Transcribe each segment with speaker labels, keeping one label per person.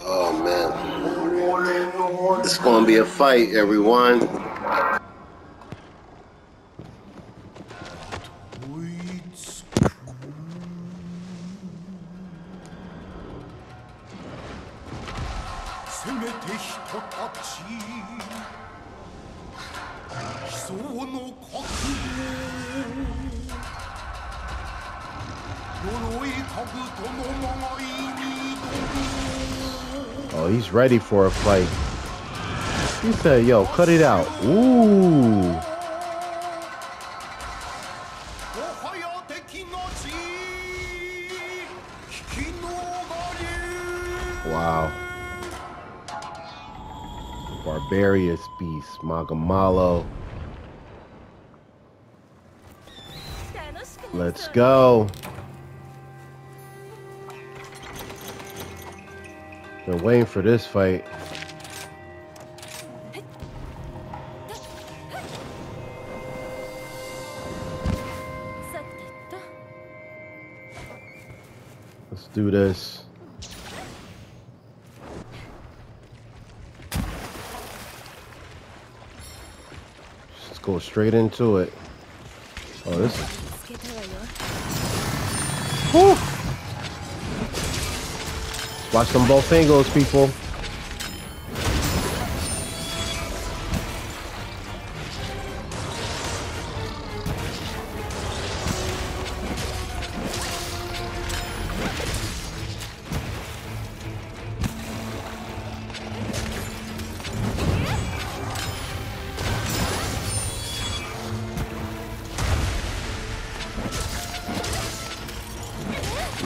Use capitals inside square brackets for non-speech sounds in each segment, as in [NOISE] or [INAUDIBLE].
Speaker 1: Oh man. It's gonna be a fight, everyone.
Speaker 2: Oh, he's ready for a fight. He said, yo, cut it out. Ooh. Barbarious beast, Magamalo. Let's go. Been waiting for this fight. Let's do this. Just go straight into it. Oh, this is. Watch them both angles, people.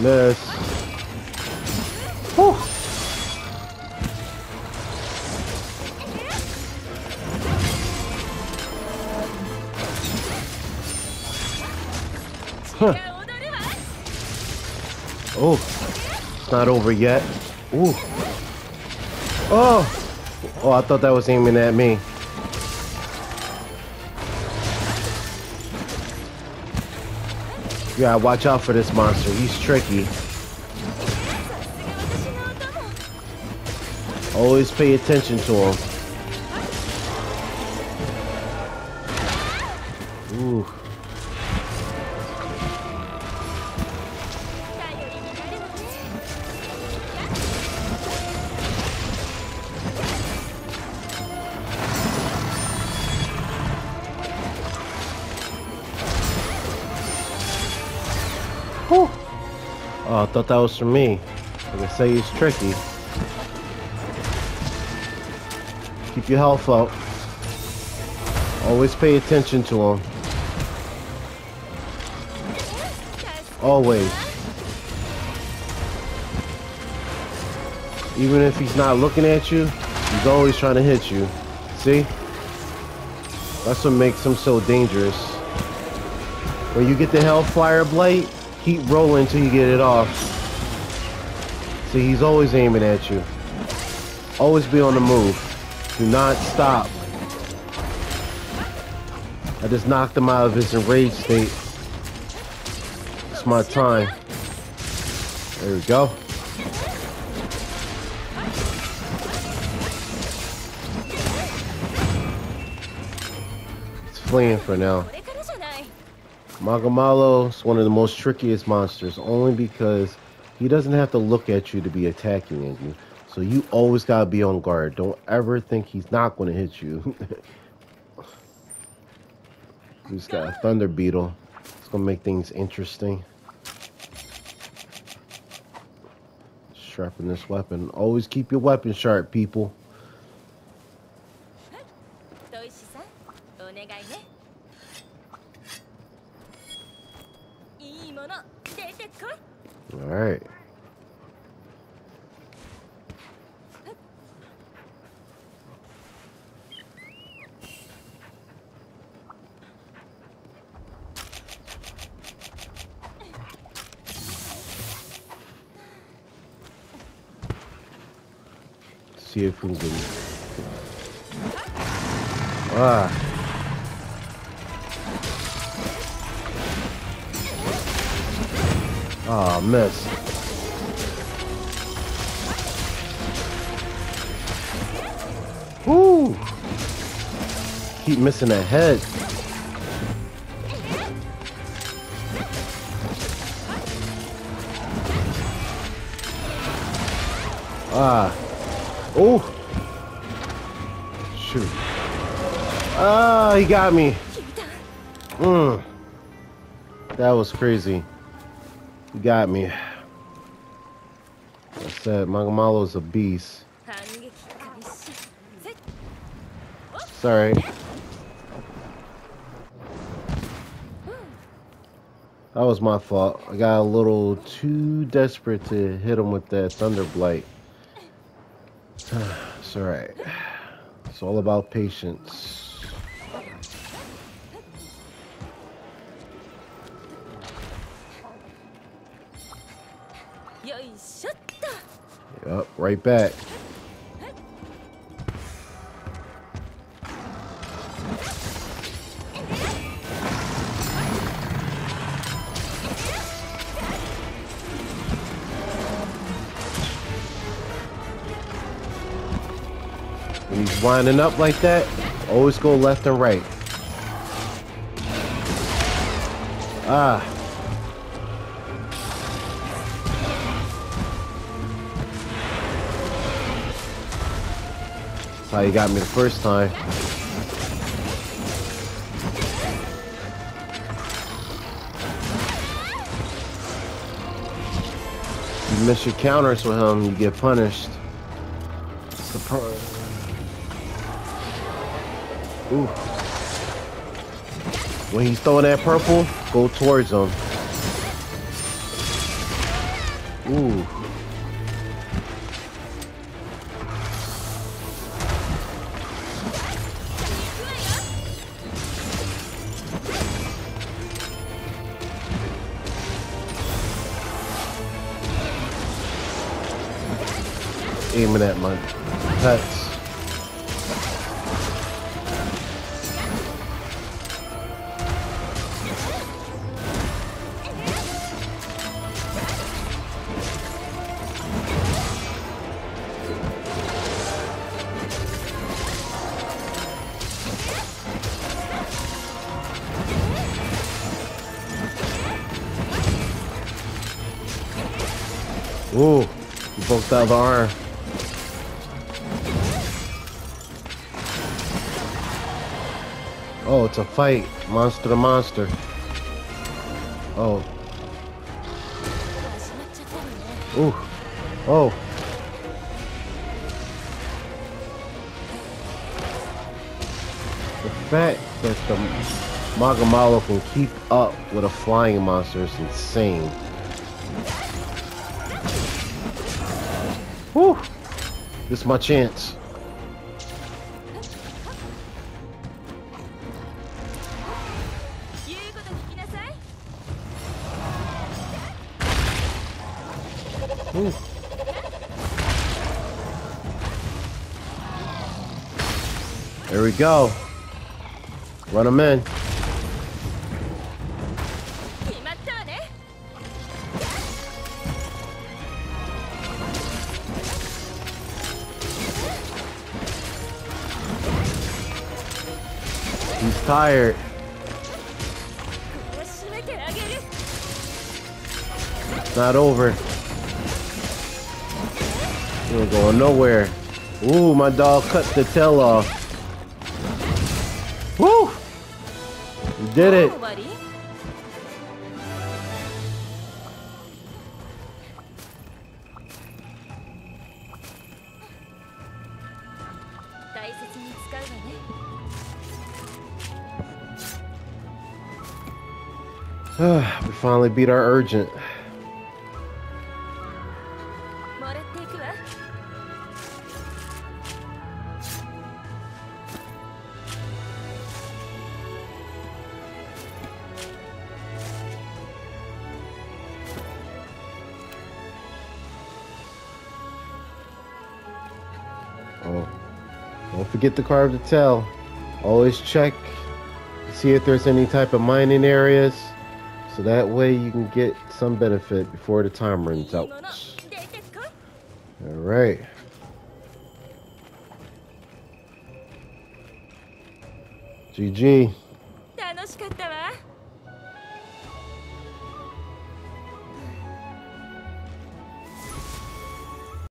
Speaker 2: Miss. Whew. Huh. Oh, it's not over yet. Ooh. Oh. Oh, I thought that was aiming at me. Gotta watch out for this monster. He's tricky. Always pay attention to him. Oh, I thought that was for me. I say, he's tricky. Keep your health up. Always pay attention to him. Always. Even if he's not looking at you, he's always trying to hit you. See? That's what makes him so dangerous. When you get the Hellfire Blight, keep rolling until you get it off. See, he's always aiming at you. Always be on the move. Do not stop. I just knocked him out of his enraged state. It's my time. There we go. It's fleeing for now. Magamalo is one of the most trickiest monsters, only because he doesn't have to look at you to be attacking at you. So you always gotta be on guard. Don't ever think he's not gonna hit you. [LAUGHS] He's got a thunder beetle. It's gonna make things interesting. Strapping this weapon. Always keep your weapon sharp, people.
Speaker 3: All
Speaker 2: right. See if we can. Ah. Ah, oh, miss. Woo! Keep missing ahead. head. Ah. Oh. Shoot. Ah, he got me. Mm. That was crazy. You got me. I said, Magamalo's a beast. Sorry. That was my fault. I got a little too desperate to hit him with that Thunder Blight. [SIGHS] it's alright. It's all about patience.
Speaker 3: と
Speaker 2: Yup, right back. When he's winding up like that, always go left and right. Ah. How you got me the first time. You miss your counters with him, you get punished. Surprise. Ooh. When he's throwing that purple, go towards him. Ooh. Aiming at my pets. Ooh, you broke the other arm. Oh, it's a fight. Monster to monster. Oh. Ooh. Oh. The fact that the Magamalo can keep up with a flying monster is insane. Whew. This is my chance. Here we go. Run them in. He's tired. Not over. We're going nowhere. Ooh, my dog cut the tail off. did it. [SIGHS] we finally beat our urgent. forget the carve to tell. Always check, see if there's any type of mining areas, so that way you can get some benefit before the time runs out. All right. GG.